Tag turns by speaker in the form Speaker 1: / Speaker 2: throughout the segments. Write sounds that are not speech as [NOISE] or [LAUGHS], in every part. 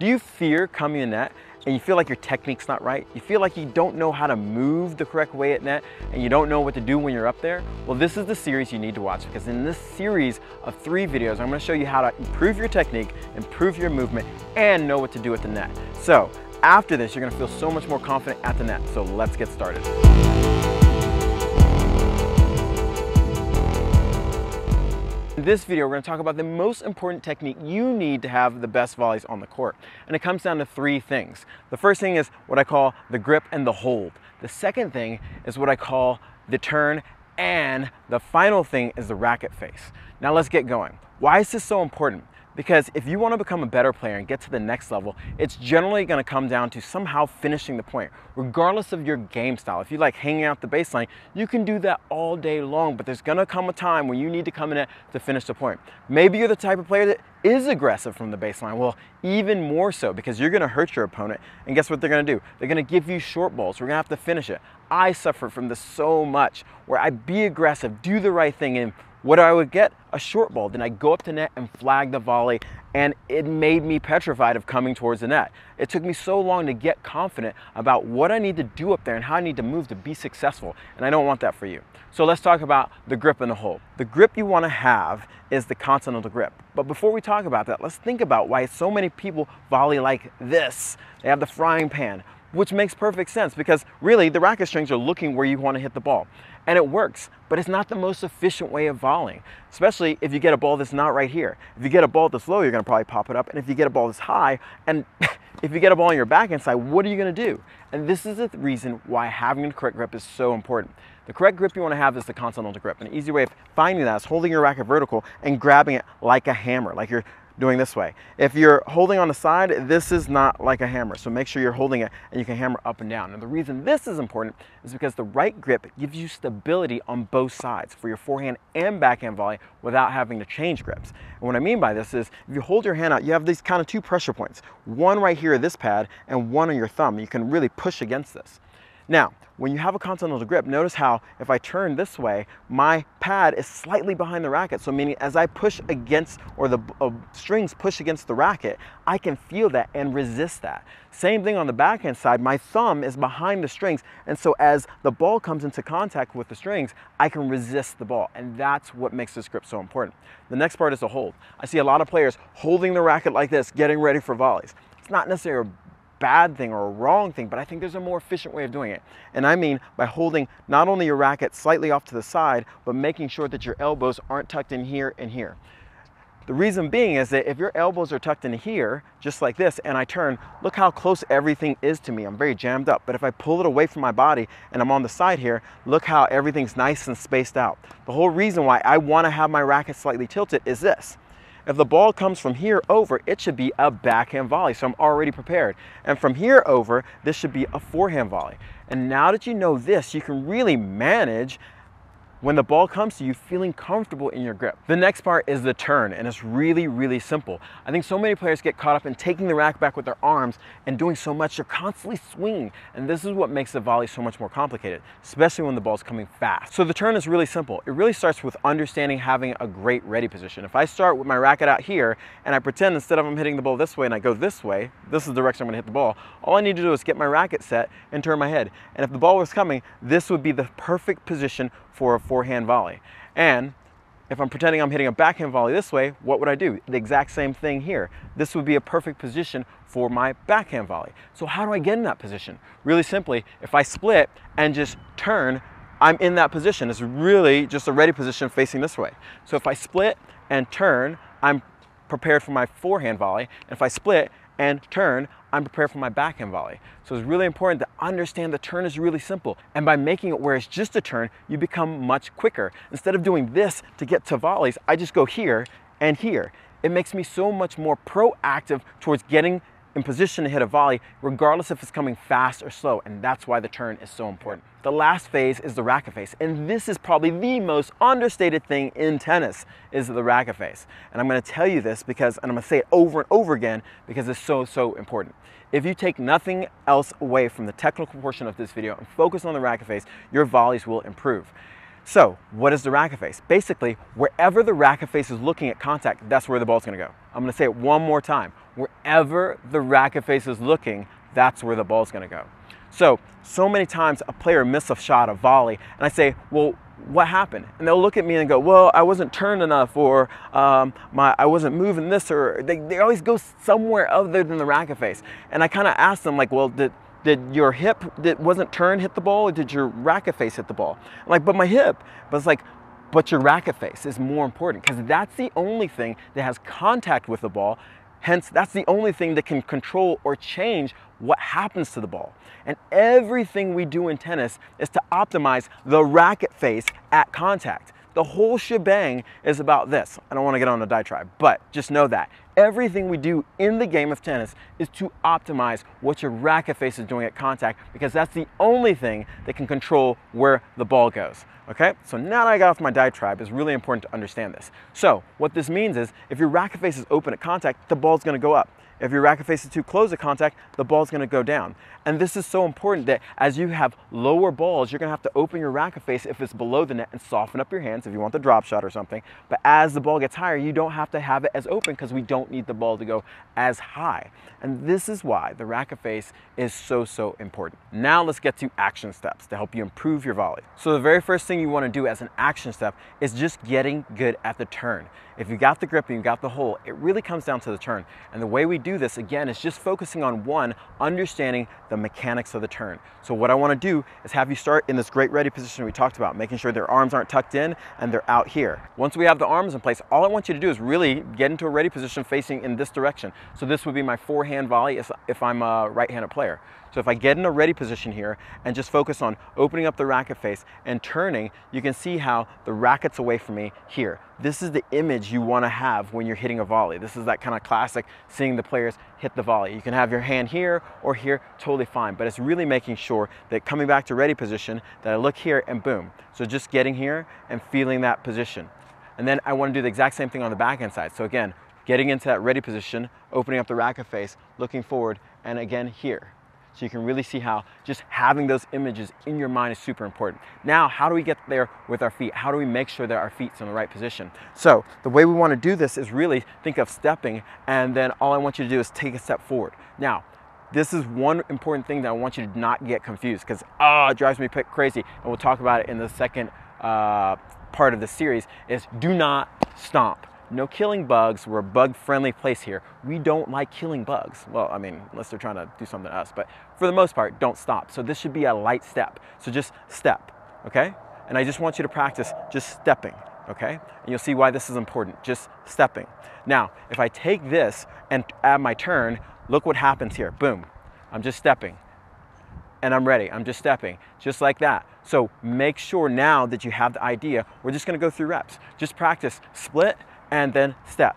Speaker 1: Do you fear coming to net and you feel like your technique's not right? You feel like you don't know how to move the correct way at net and you don't know what to do when you're up there? Well, this is the series you need to watch because in this series of three videos, I'm gonna show you how to improve your technique, improve your movement, and know what to do at the net. So after this, you're gonna feel so much more confident at the net. So let's get started. This video, we're gonna talk about the most important technique you need to have the best volleys on the court. And it comes down to three things. The first thing is what I call the grip and the hold. The second thing is what I call the turn. And the final thing is the racket face. Now let's get going. Why is this so important? Because if you want to become a better player and get to the next level, it's generally going to come down to somehow finishing the point, regardless of your game style. If you like hanging out the baseline, you can do that all day long, but there's going to come a time when you need to come in to finish the point. Maybe you're the type of player that is aggressive from the baseline. Well, even more so because you're going to hurt your opponent. And guess what they're going to do? They're going to give you short balls. We're going to have to finish it. I suffer from this so much where I be aggressive, do the right thing, and what I would get? A short ball. Then I go up to net and flag the volley, and it made me petrified of coming towards the net. It took me so long to get confident about what I need to do up there and how I need to move to be successful, and I don't want that for you. So let's talk about the grip and the hold. The grip you want to have is the continental grip. But before we talk about that, let's think about why so many people volley like this. They have the frying pan, which makes perfect sense because really the racket strings are looking where you want to hit the ball and it works, but it's not the most efficient way of volleying, especially if you get a ball that's not right here. If you get a ball that's low, you're gonna probably pop it up, and if you get a ball that's high, and [LAUGHS] if you get a ball on your backhand side, what are you gonna do? And this is the reason why having the correct grip is so important. The correct grip you wanna have is the continental grip. An easy way of finding that is holding your racket vertical and grabbing it like a hammer, like you're doing this way. If you're holding on the side, this is not like a hammer. So make sure you're holding it and you can hammer up and down. And the reason this is important is because the right grip gives you stability on both sides for your forehand and backhand volley without having to change grips. And what I mean by this is if you hold your hand out, you have these kind of two pressure points. One right here at this pad and one on your thumb. You can really push against this. Now, when you have a continental grip, notice how if I turn this way, my pad is slightly behind the racket. So meaning as I push against, or the uh, strings push against the racket, I can feel that and resist that. Same thing on the backhand side, my thumb is behind the strings. And so as the ball comes into contact with the strings, I can resist the ball. And that's what makes this grip so important. The next part is the hold. I see a lot of players holding the racket like this, getting ready for volleys. It's not necessarily bad thing or a wrong thing, but I think there's a more efficient way of doing it. And I mean by holding not only your racket slightly off to the side, but making sure that your elbows aren't tucked in here and here. The reason being is that if your elbows are tucked in here, just like this, and I turn, look how close everything is to me. I'm very jammed up. But if I pull it away from my body and I'm on the side here, look how everything's nice and spaced out. The whole reason why I wanna have my racket slightly tilted is this. If the ball comes from here over, it should be a backhand volley. So I'm already prepared. And from here over, this should be a forehand volley. And now that you know this, you can really manage when the ball comes to you feeling comfortable in your grip. The next part is the turn, and it's really, really simple. I think so many players get caught up in taking the rack back with their arms and doing so much, they're constantly swinging. And this is what makes the volley so much more complicated, especially when the ball's coming fast. So the turn is really simple. It really starts with understanding having a great ready position. If I start with my racket out here and I pretend instead of I'm hitting the ball this way and I go this way, this is the direction I'm gonna hit the ball, all I need to do is get my racket set and turn my head. And if the ball was coming, this would be the perfect position for a forehand volley. And if I'm pretending I'm hitting a backhand volley this way, what would I do? The exact same thing here. This would be a perfect position for my backhand volley. So how do I get in that position? Really simply, if I split and just turn, I'm in that position. It's really just a ready position facing this way. So if I split and turn, I'm prepared for my forehand volley. And if I split and turn, I'm prepared for my backhand volley. So it's really important to understand the turn is really simple. And by making it where it's just a turn, you become much quicker. Instead of doing this to get to volleys, I just go here and here. It makes me so much more proactive towards getting in position to hit a volley, regardless if it's coming fast or slow. And that's why the turn is so important. The last phase is the racket face. And this is probably the most understated thing in tennis is the racket face. And I'm gonna tell you this because, and I'm gonna say it over and over again because it's so, so important. If you take nothing else away from the technical portion of this video and focus on the racket face, your volleys will improve. So, what is the racket face? Basically, wherever the racket face is looking at contact, that's where the ball's gonna go. I'm gonna say it one more time. Wherever the racket face is looking, that's where the ball's gonna go. So, so many times a player miss a shot, a volley, and I say, well, what happened? And they'll look at me and go, well, I wasn't turned enough, or um, my, I wasn't moving this, or they, they always go somewhere other than the racket face. And I kind of ask them, like, well, did, did your hip that wasn't turned hit the ball, or did your racket face hit the ball? I'm like, but my hip. But it's like, but your racket face is more important because that's the only thing that has contact with the ball. Hence, that's the only thing that can control or change what happens to the ball. And everything we do in tennis is to optimize the racket face at contact. The whole shebang is about this. I don't want to get on a diatribe, but just know that everything we do in the game of tennis is to optimize what your racket face is doing at contact because that's the only thing that can control where the ball goes. Okay, so now that I got off my diatribe, it's really important to understand this. So what this means is if your racket face is open at contact, the ball's gonna go up. If your racket face is too close to contact, the ball's gonna go down. And this is so important that as you have lower balls, you're gonna have to open your racket face if it's below the net and soften up your hands if you want the drop shot or something. But as the ball gets higher, you don't have to have it as open because we don't need the ball to go as high. And this is why the racket face is so, so important. Now let's get to action steps to help you improve your volley. So the very first thing you wanna do as an action step is just getting good at the turn. If you got the grip and you got the hole, it really comes down to the turn. And the way we do this, again, is just focusing on one, understanding the mechanics of the turn. So what I wanna do is have you start in this great ready position we talked about, making sure their arms aren't tucked in and they're out here. Once we have the arms in place, all I want you to do is really get into a ready position facing in this direction. So this would be my forehand volley if I'm a right-handed player. So if I get in a ready position here and just focus on opening up the racket face and turning, you can see how the racket's away from me here. This is the image you want to have when you're hitting a volley. This is that kind of classic seeing the players hit the volley. You can have your hand here or here, totally fine, but it's really making sure that coming back to ready position, that I look here and boom. So just getting here and feeling that position. And then I want to do the exact same thing on the backhand side. So again, getting into that ready position, opening up the racket face, looking forward, and again here. So you can really see how just having those images in your mind is super important. Now, how do we get there with our feet? How do we make sure that our feet's in the right position? So the way we want to do this is really think of stepping and then all I want you to do is take a step forward. Now, this is one important thing that I want you to not get confused because, oh, it drives me crazy. And we'll talk about it in the second uh, part of the series is do not stomp no killing bugs. We're a bug friendly place here. We don't like killing bugs. Well, I mean, unless they're trying to do something to us, but for the most part, don't stop. So this should be a light step. So just step, okay? And I just want you to practice just stepping, okay? And you'll see why this is important, just stepping. Now, if I take this and add my turn, look what happens here. Boom, I'm just stepping and I'm ready. I'm just stepping, just like that. So make sure now that you have the idea, we're just gonna go through reps. Just practice split, and then step.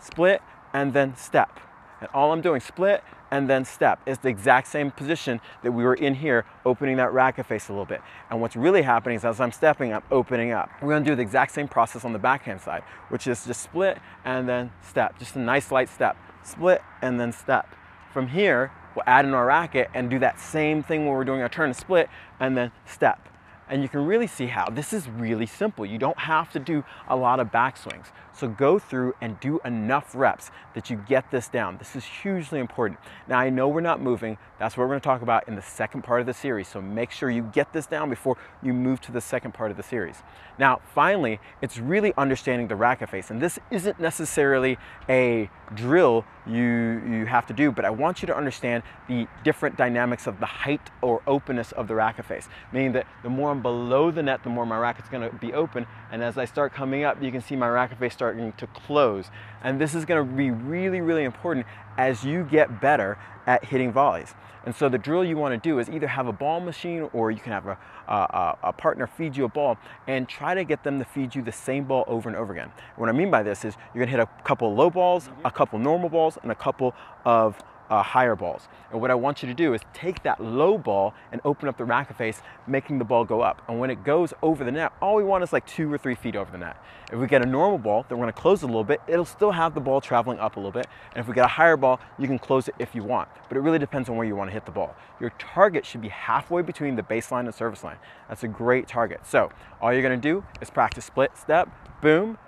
Speaker 1: Split and then step. And all I'm doing, split and then step. It's the exact same position that we were in here, opening that racket face a little bit. And what's really happening is as I'm stepping, I'm opening up. We're gonna do the exact same process on the backhand side, which is just split and then step. Just a nice light step. Split and then step. From here, we'll add in our racket and do that same thing when we're doing our turn split and then step. And you can really see how this is really simple. You don't have to do a lot of backswings. So go through and do enough reps that you get this down. This is hugely important. Now I know we're not moving. That's what we're gonna talk about in the second part of the series. So make sure you get this down before you move to the second part of the series. Now, finally, it's really understanding the racket face. And this isn't necessarily a drill you, you have to do, but I want you to understand the different dynamics of the height or openness of the racket face. Meaning that the more I'm below the net, the more my racket's gonna be open. And as I start coming up, you can see my racket face starting to close. And this is gonna be really, really important as you get better at hitting volleys. And so the drill you wanna do is either have a ball machine or you can have a, a, a, partner feed you a ball and try to get them to feed you the same ball over and over again. What I mean by this is you're gonna hit a couple low balls, a mm-hmm. couple normal balls, and a couple of uh, higher balls. And what I want you to do is take that low ball and open up the racket face, making the ball go up. And when it goes over the net, all we want is like two or three feet over the net. If we get a normal ball, then we're gonna close it a little bit. It'll still have the ball traveling up a little bit. And if we get a higher ball, you can close it if you want. But it really depends on where you wanna hit the ball. Your target should be halfway between the baseline and service line. That's a great target. So all you're gonna do is practice split step, boom,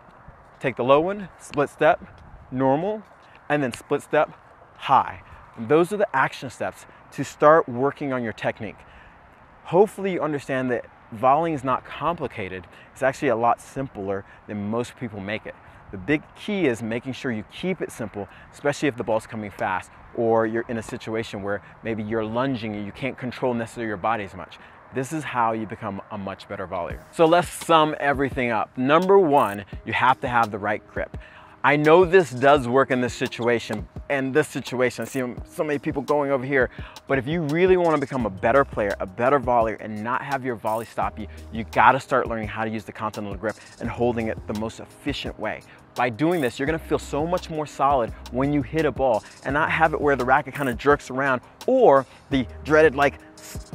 Speaker 1: take the low one, split step, normal, and then split step, high. And those are the action steps to start working on your technique. Hopefully you understand that volleying is not complicated. It's actually a lot simpler than most people make it. The big key is making sure you keep it simple, especially if the ball's coming fast or you're in a situation where maybe you're lunging and you can't control necessarily your body as much. This is how you become a much better volleyer. So let's sum everything up. Number one, you have to have the right grip. I know this does work in this situation and this situation. I see so many people going over here, but if you really want to become a better player, a better volleyer, and not have your volley stop you, you got to start learning how to use the continental grip and holding it the most efficient way. By doing this, you're gonna feel so much more solid when you hit a ball and not have it where the racket kind of jerks around or the dreaded like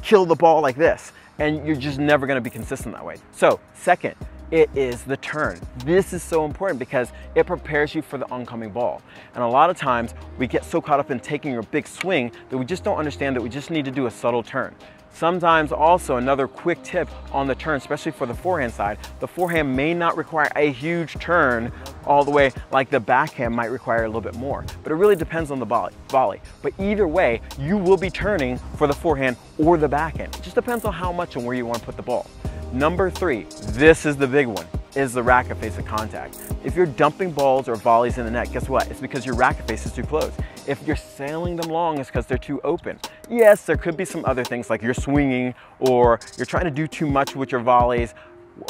Speaker 1: kill the ball like this. And you're just never gonna be consistent that way. So second, it is the turn. This is so important because it prepares you for the oncoming ball. And a lot of times we get so caught up in taking a big swing that we just don't understand that we just need to do a subtle turn. Sometimes also another quick tip on the turn, especially for the forehand side, the forehand may not require a huge turn all the way like the backhand might require a little bit more. But it really depends on the volley. But either way, you will be turning for the forehand or the backhand. It just depends on how much and where you want to put the ball. Number three, this is the big one, is the racket face of contact. If you're dumping balls or volleys in the net, guess what? It's because your racket face is too close. If you're sailing them long, it's because they're too open. Yes, there could be some other things like you're swinging or you're trying to do too much with your volleys,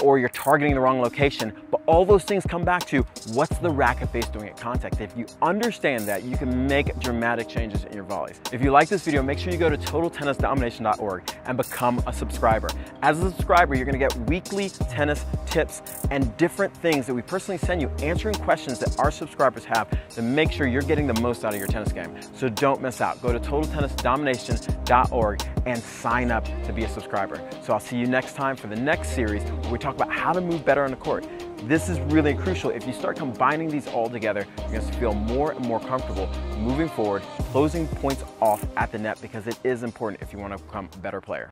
Speaker 1: or you're targeting the wrong location. But all those things come back to what's the racket face doing at contact. If you understand that, you can make dramatic changes in your volleys. If you like this video, make sure you go to totaltennisdomination.org and become a subscriber. As a subscriber, you're gonna get weekly tennis tips and different things that we personally send you, answering questions that our subscribers have to make sure you're getting the most out of your tennis game. So don't miss out. Go to totaltennisdomination.org and sign up to be a subscriber. So I'll see you next time for the next series where we talk about how to move better on the court. This is really crucial. If you start combining these all together, you're going to feel more and more comfortable moving forward, closing points off at the net because it is important if you want to become a better player.